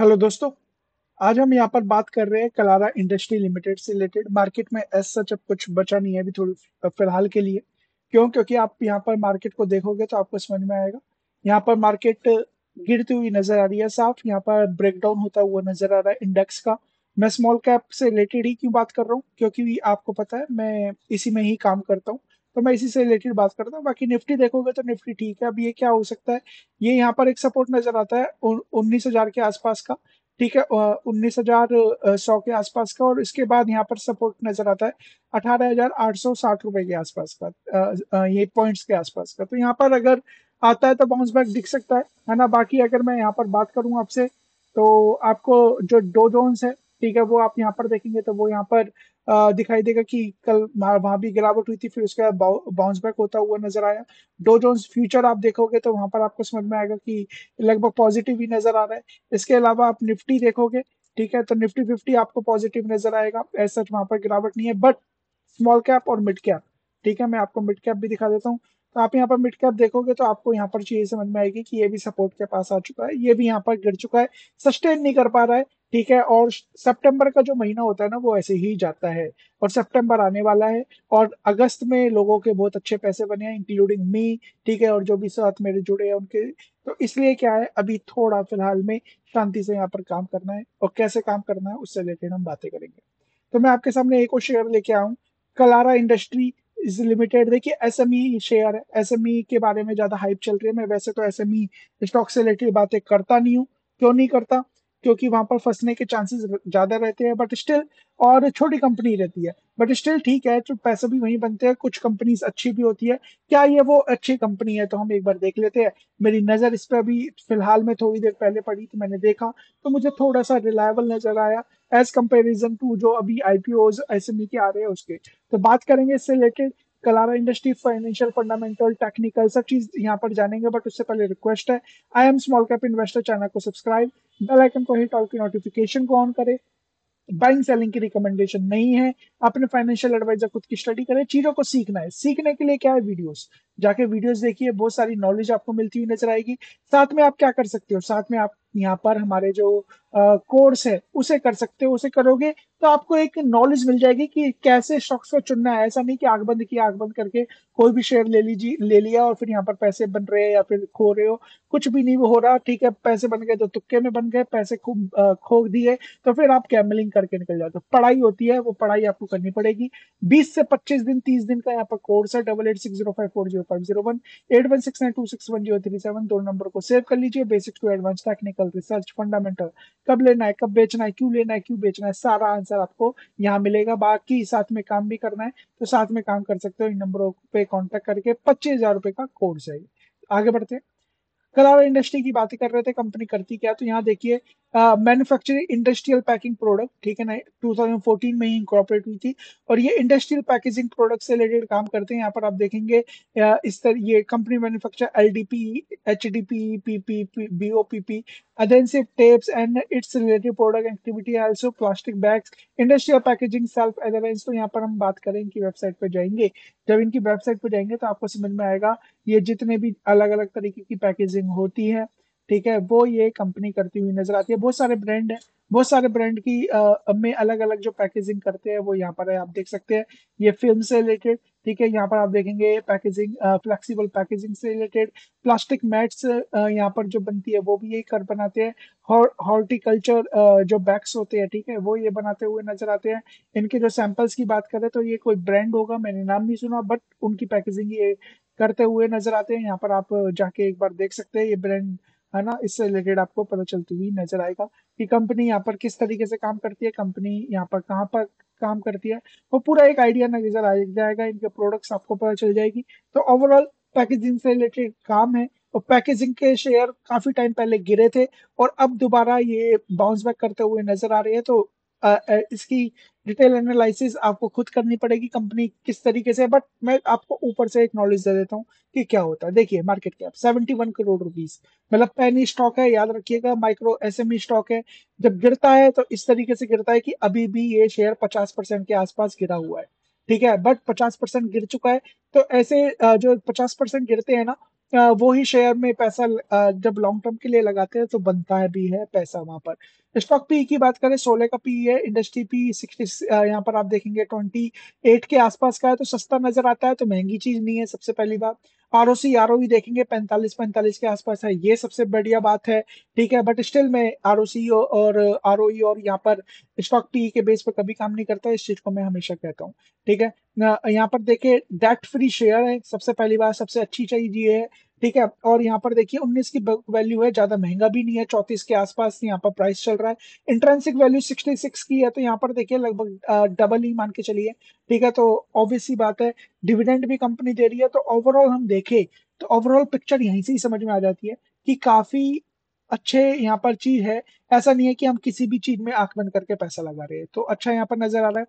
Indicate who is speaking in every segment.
Speaker 1: Hello दोस्तों, आज हम यहाँ पर बात कर रहे हैं कलारा इंडस्ट्री लिमिटेड से रिलेटेड। मार्केट में एज सच अब कुछ बचा नहीं है अभी थोड़ी फ़िलहाल के लिए। क्यों? क्योंकि आप यहाँ पर मार्केट को देखोगे तो आपको समझ में आएगा। यहाँ पर मार्केट गिरती हुई नज़र आ रही है साफ़। यहाँ पर ब्रेकडाउन होता हुआ नज़र आ रहा है इंडेक्स का। मैं स्मॉल कैप से रिलेटेड ही क्यों बात कर रहा हूँ? क्योंकि आपको पता है, मैं इसी में ही काम करता हूँ। तो मैं इसी से रिलेटेड बात करता हूँ। बाकी निफ्टी देखोगे तो निफ्टी ठीक है। अब ये क्या हो सकता है? ये यहाँ पर एक सपोर्ट नज़र आता है उन्नीस हज़ार के आसपास का। ठीक है उन्नीस हज़ार सौ के आसपास का और इसके बाद यहाँ पर सपोर्ट नज़र आता है अठारह हज़ार आठ सौ साठ रुपए के आसपास का ये पॉइंट्स के आसपास का। तो यहाँ पर अगर आता है तो बाउंस बैक दिख सकता है है ना? बाकी अगर मैं यहाँ पर बात करूँ आपसे तो आपको जो डो जोन्स है, ठीक है, वो आप यहाँ पर देखेंगे तो वो यहाँ पर दिखाई देगा कि कल वहाँ भी गिरावट हुई थी, फिर उसके बाद बाउंस बैक होता हुआ नज़र आया। डो जोन्स फ्यूचर आप देखोगे तो वहाँ पर आपको समझ में आएगा कि लगभग पॉजिटिव ही नज़र आ रहा है। इसके अलावा आप निफ्टी देखोगे, ठीक है तो निफ्टी फिफ्टी आपको पॉजिटिव नज़र आएगा। ऐसा वहाँ पर गिरावट नहीं है बट स्मॉल कैप और मिड कैप ठीक है, मैं आपको मिड कैप भी दिखा देता हूँ। तो आप यहाँ पर मिड कैप देखोगे तो आपको यहाँ पर चीज़ें समझ में आएगी कि ये भी सपोर्ट के पास आ चुका है, ये भी यहाँ पर गिर चुका है सस्टेन नहीं कर पा रहा है, ठीक है? और सितंबर का जो महीना होता है ना, वो ऐसे ही जाता है और सितंबर आने वाला है और अगस्त में लोगों के बहुत अच्छे पैसे बने हैं इंक्लूडिंग मी ठीक है? और जो भी साथ मेरे जुड़े हैं उनके तो इसलिए क्या है, अभी थोड़ा फ़िलहाल में शांति से यहाँ पर काम करना है और कैसे काम करना है, उससे रिलेटेड हम बातें करेंगे। तो मैं आपके सामने एक और शेयर लेके आऊँ, कलारा इंडस्ट्री इज़ लिमिटेड देखिए एस एम ई शेयर है एस एम ई के बारे में ज़्यादा हाइप चल रही है। मैं वैसे तो एस एम ई स्टॉक से रिलेटेड बातें करता नहीं हूँ। क्यों नहीं करता? क्योंकि वहाँ पर फंसने के चांसेस ज़्यादा रहते हैं बट स्टिल और छोटी कंपनी रहती है। बट स्टिल ठीक है तो पैसे भी वहीं बनते हैं, कुछ कंपनीज़ अच्छी भी होती है। क्या ये वो अच्छी कंपनी है तो हम एक बार देख लेते हैं। मेरी नज़र इस पर अभी फ़िलहाल में थोड़ी देर पहले पड़ी तो मैंने देखा तो मुझे थोड़ा सा रिलायबल नज़र आया एज कंपेरिजन टू जो अभी आईपीओ एस एम के आ रहे हैं उसके। तो बात करेंगे इससे related Clara industry financial fundamental technical सब चीज़ यहाँ पर जानेंगे बट उससे पहले रिक्वेस्ट है I am small cap investor channel को सब्सक्राइब बेल आइकन को हिट ऑल की नोटिफिकेशन को ऑन करें। बाइंग सेलिंग की रिकमेंडेशन नहीं है अपने फाइनेंशियल एडवाइजर खुद की स्टडी करें, चीज़ों को सीखना है। सीखने के लिए क्या है वीडियोस जाके वीडियोस देखिए, बहुत सारी नॉलेज आपको मिलती हुई नज़र आएगी। साथ में आप क्या कर सकते हो? साथ में आप यहाँ पर हमारे जो कोर्स है, उसे कर सकते हो, उसे करोगे तो आपको एक नॉलेज मिल जाएगी कि कैसे स्टॉक्स को चुनना है। ऐसा नहीं कि आग बंद किया, आग बंद करके कोई भी शेयर ले लीजिए, ले लिया और फिर यहाँ पर पैसे बन रहे हैं या फिर खो रहे हो। कुछ भी नहीं हो रहा, ठीक है, पैसे बन गए तो तुक्के में बन गए, पैसे खूब खो दिए तो फिर आप कैमलिंग करके निकल जाते हो। पढ़ाई होती है, वो पढ़ाई आपको करनी पड़ेगी। बीस से पच्चीस दिन, तीस दिन का यहाँ पर कोर्स है double eight six zero five four zero five zero one eight one six nine two six one zero three seven दो नंबर को सेव कर लीजिए। Basic to advance technical research fundamental कब लेना है, कब बेचना है, क्यों लेना है, क्यों बेचना है, सारा आंसर आपको यहाँ मिलेगा। बाकी साथ में काम भी करना है तो साथ में काम कर सकते हो। इन नंबरों पे कॉन्टेक्ट करके पच्चीस हज़ार रुपए का कोर्स है आगे बढ़ते हैं। कलावा इंडस्ट्री की बातें कर रहे थे कंपनी करती क्या? तो यहाँ देखिए मैन्युफैक्चरिंग इंडस्ट्रियल पैकिंग प्रोडक्ट ठीक है ना? 2014 में ही इंकॉर्पोरेट हुई थी। और ये इंडस्ट्रियल पैकेजिंग प्रोडक्ट से रिलेटेड काम करते हैं। यहाँ पर आप देखेंगे इस तरह ये company manufacture L D P H D P P P B O P P adhesive tapes and its related product activity also plastic bags, industrial packaging, self adherence तो यहाँ पर हम बात करें इनकी वेबसाइट पर जाएँगे। जब इनकी वेबसाइट पर जाएँगे तो आपको समझ में आएगा, ये जितने भी अलग अलग तरीके की पैकेजिंग होती है। ठीक है वो ये कंपनी करती हुई नज़र आती है। बहुत सारे ब्रांड है। बहुत सारे ब्रांड की आ, में अलग अलग जो पैकेजिंग करते हैं वो यहाँ पर है आप देख सकते हैं। ये फ़िल्म से रिलेटेड ठीक है यहाँ पर आप देखेंगे पैकेजिंग फ्लेक्सिबल पैकेजिंग से रिलेटेड प्लास्टिक मैट्स यहाँ पर जो बनती है वो भी यही कर बनाते हैं। हॉर्टिकल्चर जो बैग्स होते हैं ठीक है वो ये बनाते हुए नज़र आते हैं। इनके जो सैंपल्स की बात करें तो ये कोई ब्रांड होगा मैंने नाम नहीं सुना बट उनकी पैकेजिंग ये करते हुए नज़र आते हैं। यहाँ पर आप जाके एक बार देख सकते हैं ये ब्रांड है ना? इससे रिलेटेड आपको पता चलती हुई नज़र आएगा कि कंपनी यहाँ पर किस तरीके से काम करती है, कंपनी यहाँ पर कहाँ पर काम करती है। वो पूरा एक आइडिया नज़र आ जाएगा, इनके प्रोडक्ट्स आपको पता चल जाएगी। तो ओवरऑल पैकेजिंग से रिलेटेड काम है और पैकेजिंग के शेयर काफ़ी टाइम पहले गिरे थे और अब दोबारा ये बाउंस बैक करते हुए नज़र आ रहे हैं। तो इसकी डिटेल एनालिसिस आपको खुद करनी पड़ेगी कंपनी किस तरीके से, बट मैं आपको ऊपर से एक नॉलेज दे देता हूँ कि क्या होता है। देखिए मार्केट कैप 71 करोड़ रुपीस मतलब पैनी स्टॉक है, याद रखिएगा माइक्रो एसएमई स्टॉक है। जब गिरता है तो इस तरीके से गिरता है कि अभी भी ये शेयर 50 परसेंट के आसपास गिरा हुआ है। ठीक है बट 50 परसेंट गिर चुका है तो ऐसे जो 50 परसेंट गिरते हैं ना वो ही शेयर में पैसा जब लॉन्ग टर्म के लिए लगाते हैं तो बनता है भी है पैसा वहाँ पर। स्टॉक पी की बात करें, सोलह का पी है इंडस्ट्री पी सिक्सटी यहाँ पर आप देखेंगे ट्वेंटी एट के आसपास का है तो सस्ता नज़र आता है तो महँगी चीज़ नहीं है सबसे पहली बात। Are O C R O भी देखेंगे, पैंतालीस पैंतालीस के आसपास है, ये सबसे बढ़िया बात है, ठीक है बट स्टिल मैं आर ओ सी और आर ओ ई और यहाँ पर स्टॉक पी के बेस पर कभी काम नहीं करता, इस चीज़ को मैं हमेशा कहता हूँ, ठीक है। यहाँ पर देखे डेट फ्री शेयर है, सबसे पहली बात, सबसे अच्छी चीज़ ये है ठीक है, और यहाँ पर देखिए 19 की वैल्यू है, ज़्यादा महँगा भी नहीं है, चौतीस के आसपास यहाँ पर प्राइस चल रहा है। इंट्रेंसिक वैल्यू 66 की है तो यहाँ पर देखिए, लगभग डबल ही मान के चलिए। ठीक है तो ऑब्वियस सी बात है डिविडेंड भी कंपनी दे रही है तो ओवरऑल हम देखें तो ओवरऑल पिक्चर यहीं से ही समझ में आ जाती है कि काफ़ी अच्छे यहाँ पर चीज़ है। ऐसा नहीं है कि हम किसी भी चीज़ में आँख बंद करके पैसा लगा रहे हैं। तो अच्छा यहाँ पर नज़र आ रहा है।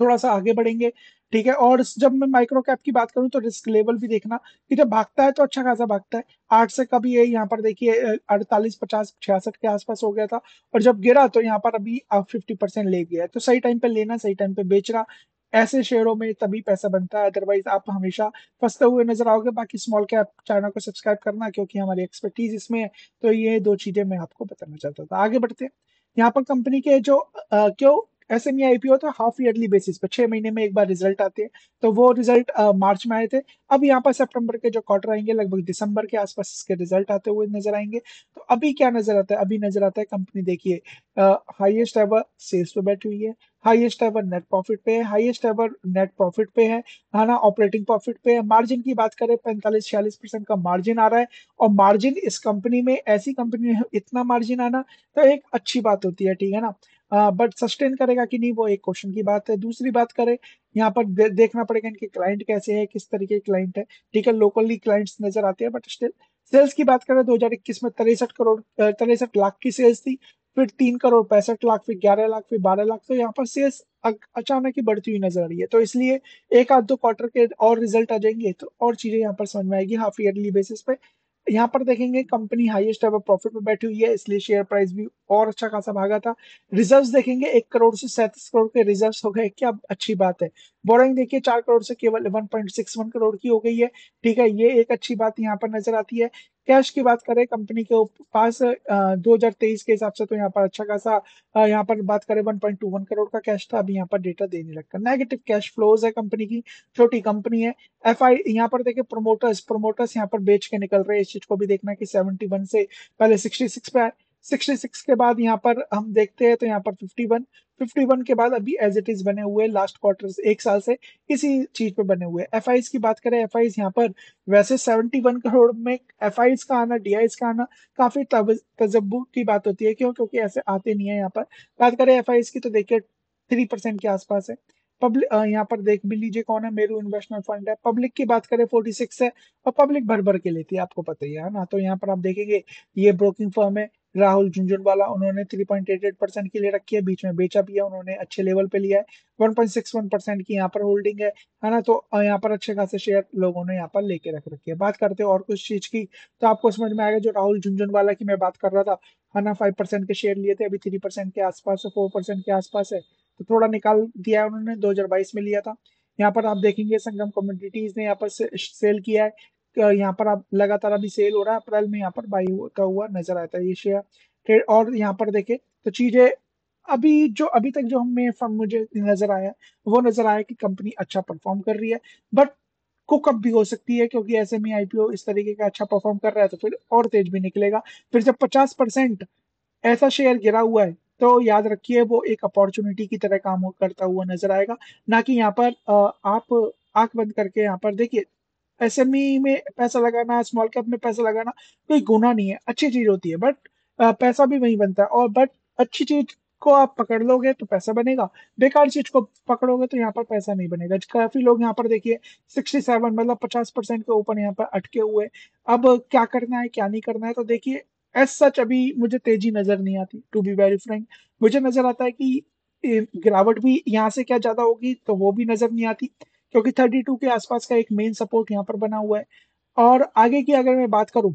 Speaker 1: थोड़ा सा आगे बढ़ेंगे, ठीक है? और जब मैं माइक्रो कैप की बात करूँ तो रिस्क लेवल भी देखना कि जब भागता है तो अच्छा खासा भागता है। आठ से कभी ये यहाँ पर देखिए अड़तालीस, पचास, छियासठ के आसपास हो गया था और जब गिरा तो यहाँ पर अभी फिफ्टी परसेंट ले गया है। तो सही टाइम पे लेना, सही टाइम पे बेचना, ऐसे शेयरों में तभी पैसा बनता है। अदरवाइज़ आप हमेशा फंसते हुए नज़र आओगे। बाकी स्मॉल कैप चैनल को सब्सक्राइब करना क्योंकि हमारी एक्सपर्टीज इसमें है। तो ये दो चीज़ें मैं आपको बताना चाहता था। आगे बढ़ते हैं। यहाँ पर कंपनी के जो क्यों एस एम आईपीओ तो हाफ़ ईयरली बेसिस पे छह महीने में एक बार रिज़ल्ट आते हैं। तो वो रिज़ल्ट मार्च में आए थे। अब यहाँ पर सितंबर के जो क्वार्टर आएँगे, लगभग दिसंबर के आसपास इसके रिज़ल्ट आते हुए नज़र आएँगे। तो अभी क्या नज़र आता है? अभी नज़र आता है कंपनी देखिए हाइएस्ट एवर सेल्स पे बैठी हुई है हाईएस्ट एवर नेट प्रॉफिट पे है हाईएस्ट एवर नेट प्रॉफिट पे है है ना ऑपरेटिंग प्रॉफिट पे है। मार्जिन की बात करें, पैंतालीस छियालीस परसेंट का मार्जिन आ रहा है और मार्जिन इस कंपनी में, ऐसी कंपनी में इतना मार्जिन आना तो एक अच्छी बात होती है, ठीक है ना। बट सस्टेन करेगा कि नहीं वो एक क्वेश्चन की बात है। दूसरी बात करें यहाँ पर दे, देखना पड़ेगा इनके क्लाइंट कैसे है किस तरीके के क्लाइंट है। ठीक है लोकली क्लाइंट्स नज़र आते हैं बट स्टिल सेल्स की बात करें 2021 में तिरसठ करोड़ तिरसठ लाख की सेल्स थी फिर तीन करोड़ पैंसठ लाख फिर ग्यारह लाख फिर बारह लाख तो यहाँ पर सेल्स अचानक ही बढ़ती हुई नज़र आ रही है। तो इसलिए एक आध दो क्वार्टर के और रिज़ल्ट आ जाएँगे तो और चीज़ें यहाँ पर समझ में आएगी हाफ़ ईयरली बेसिस पे। यहाँ पर देखेंगे कंपनी हाईएस्ट एवर प्रॉफिट में बैठी हुई है इसलिए शेयर प्राइस भी और अच्छा खासा भागा था। रिजर्व्स देखेंगे, एक करोड़ से सैंतीस करोड़ के रिजर्व्स हो गए। क्या अच्छी बात है। बोरिंग देखिए, चार करोड़ से केवल 1.61 करोड़ की हो गई है। ठीक है, ये एक अच्छी बात यहाँ पर नज़र आती है। कैश की बात करें कंपनी के पास दो हज़ार तेईस के हिसाब से तो यहाँ पर अच्छा खासा यहाँ पर बात करें 1.21 करोड़ का कैश था। अभी यहाँ पर डेटा देने लगता नेगेटिव कैश फ्लोज है कंपनी की। छोटी कंपनी है। एफ़ आई यहाँ पर देखे प्रोमोटर्स प्रोमोटर्स यहाँ पर बेच के निकल रहे हैं। इस चीज़ को भी देखना कि 71 से पहले 66 पे आए। 66 के बाद यहाँ पर हम देखते हैं तो यहाँ पर 51 51 के बाद अभी एज इट इज़ बने हुए लास्ट क्वार्टर एक साल से इसी चीज़ पे बने हुए एफ़ की बात करें एफ़ यहाँ पर वैसे 71 करोड़ में एफ़ का आना डी का आना काफ़ी तजब्बू की बात होती है। क्यों? क्योंकि ऐसे आते नहीं है यहाँ पर। बात करें एफ़ की तो देखिए थ्री परसेंट के आसपास है। पब्लिक यहाँ पर देख भी लीजिए कौन है मेरू इन्वेस्टमेंट फंड है। पब्लिक की बात करें 46 है और पब्लिक भर भर के लेती है, आपको पता ही है ना? तो यहाँ पर आप देखेंगे, ये ब्रोकिंग फर्म है राहुल झुंझुनवाला उन्होंने 3.88 परसेंट की ले रखी है, बीच में बेचा भी है, उन्होंने अच्छे लेवल पे लिया है। 1.61 परसेंट की यहाँ पर होल्डिंग है है ना? तो यहाँ पर अच्छे खासे शेयर लोगों ने यहाँ पर लेके रख रखी है। बात करते हैं और कुछ चीज़ की तो आपको समझ में आएगा जो राहुल झुंझुनवाला की मैं बात कर रहा था, है ना? फाइव परसेंट के शेयर लिए थे, अभी थ्री परसेंट के आसपास है फोर परसेंट के आसपास है तो थोड़ा निकाल दिया है उन्होंने, दो हज़ार बाईस में लिया था। यहाँ पर आप देखेंगे संगम कम्युनिटीज ने यहाँ पर सेल किया है यहाँ पर आप लगातार अभी सेल हो रहा है। अप्रैल में यहाँ पर बाई होता हुआ नज़र आता है ये शेयर और यहाँ पर देखे तो चीज़ें अभी जो, अभी तक जो हमें मुझे नज़र आया, वो नज़र आया कि कंपनी अच्छा परफॉर्म कर रही है। बट कुकअप भी हो सकती है क्योंकि ऐसे में आईपीओ इस तरीके का अच्छा परफॉर्म कर रहा है तो फिर और तेज भी निकलेगा। फिर जब पचास परसेंट ऐसा शेयर गिरा हुआ है तो याद रखिए वो एक अपॉर्चुनिटी की तरह काम करता हुआ नज़र आएगा। ना कि यहाँ पर आप आँख बंद करके यहाँ पर देखिए एसएमई में पैसा लगाना स्मॉल कैप में पैसा लगाना, कोई गुना नहीं है, अच्छी चीज़ होती है बट पैसा भी वही बनता है, और बट अच्छी चीज़ को आप पकड़ लोगे तो पैसा बनेगा, बेकार चीज़ को पकड़ोगे तो यहाँ पर पैसा नहीं बनेगा काफ़ी लोग यहाँ पर देखिए सिक्सटी सेवन मतलब पचास परसेंट के ऊपर यहाँ पर अटके हुए अब क्या करना है, क्या नहीं करना है तो देखिए एज सच अभी मुझे तेज़ी नज़र नहीं आती टू बी वेरी फ्रेंक मुझे नज़र आता है कि गिरावट भी यहाँ से क्या ज़्यादा होगी तो वो भी नज़र नहीं आती क्योंकि 32 के आसपास का एक मेन सपोर्ट यहाँ पर बना हुआ है। और आगे की अगर मैं बात करूँ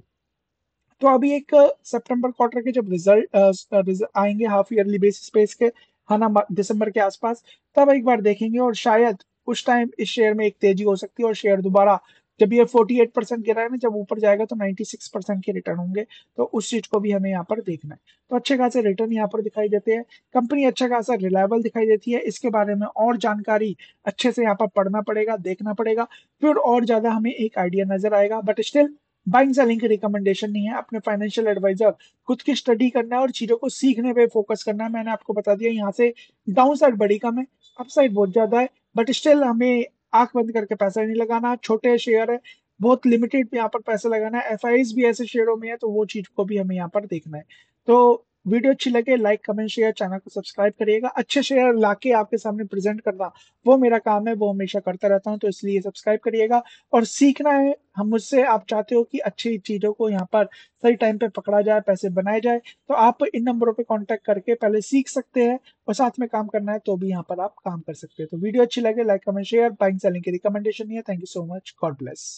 Speaker 1: तो अभी एक सितंबर क्वार्टर के जब रिज़ल्ट आएँगे हाफ़ ईयरली बेसिस पे इसके, है ना दिसंबर के आसपास, तब एक बार देखेंगे और शायद उस टाइम इस शेयर में एक तेज़ी हो सकती है और शेयर दोबारा जब ये 48 परसेंट गिरा है ना, जब ऊपर जाएगा तो 96 परसेंट के रिटर्न होंगे तो उस चीज़ को भी हमें यहाँ पर देखना है। तो अच्छे खासे रिटर्न यहाँ पर दिखाई देते हैं। कंपनी अच्छा खासा रिलायबल दिखाई देती है। इसके बारे में और जानकारी अच्छे से यहाँ पर पढ़ना पड़ेगा, देखना पड़ेगा, फिर और ज़्यादा हमें एक आइडिया नज़र आएगा। बट स्टिल बाइंग सेलिंग की रिकमेंडेशन नहीं है। अपने फाइनेंशियल एडवाइजर खुद की स्टडी करना और चीज़ों को सीखने पे फोकस करना मैंने आपको बता दिया, यहाँ से डाउन साइड बड़ी कम है अपसाइड बहुत ज़्यादा है। बट स्टिल हमें आँख बंद करके पैसा नहीं लगाना, छोटे शेयर है, बहुत लिमिटेड यहाँ पर पैसा लगाना है एफ़ भी ऐसे शेयरों में है तो वो चीज़ को भी हमें यहाँ पर देखना है। तो वीडियो अच्छी लगे लाइक कमेंट शेयर चैनल को सब्सक्राइब करिएगा। अच्छे शेयर लाके आपके सामने प्रेजेंट करना, वो मेरा काम है, वो हमेशा करता रहता हूँ तो इसलिए सब्सक्राइब करिएगा। और सीखना है, हम मुझसे, आप चाहते हो कि अच्छी चीज़ों को यहाँ पर सही टाइम पे पकड़ा जाए, पैसे बनाए जाए तो आप इन नंबरों पे कांटेक्ट करके पहले सीख सकते हैं, और साथ में काम करना है तो भी यहाँ पर आप काम कर सकते हैं। तो वीडियो अच्छी लगे like comment share buying selling की रिकमेंडेशन है। Thank you so much God bless